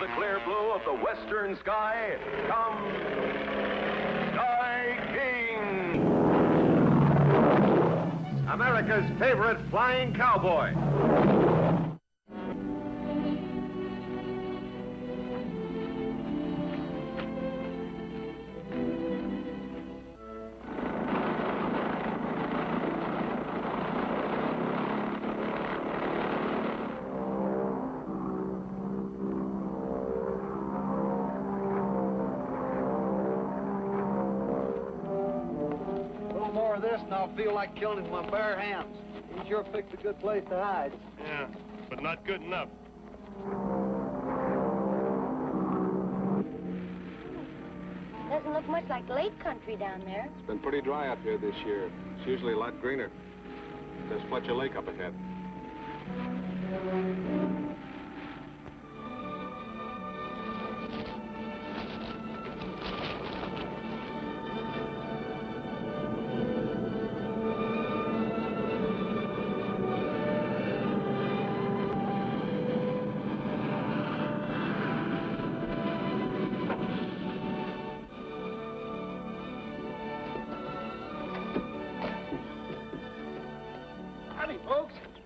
of the clear blue of the western sky comes Sky King. America's favorite flying cowboy. A of this and I'll feel like killing him with my bare hands. He sure picked a good place to hide. Yeah, but not good enough. Doesn't look much like lake country down there. It's been pretty dry up here this year. It's usually a lot greener. There's Fletcher Lake up ahead. folks.